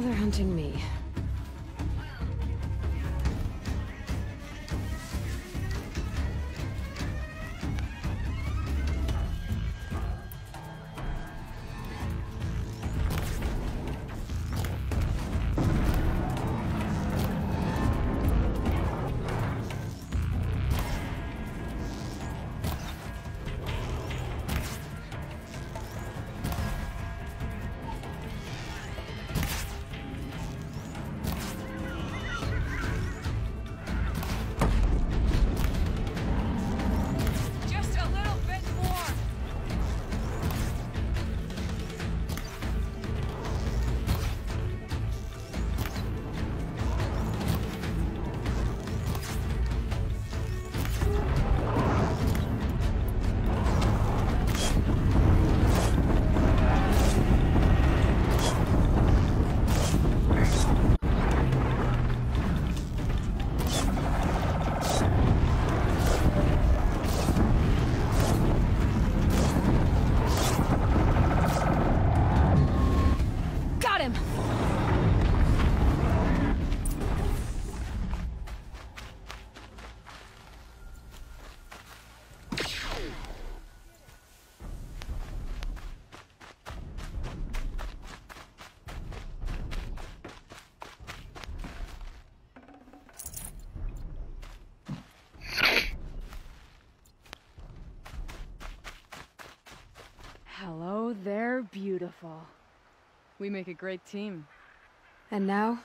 They're hunting me. We make a great team. And now,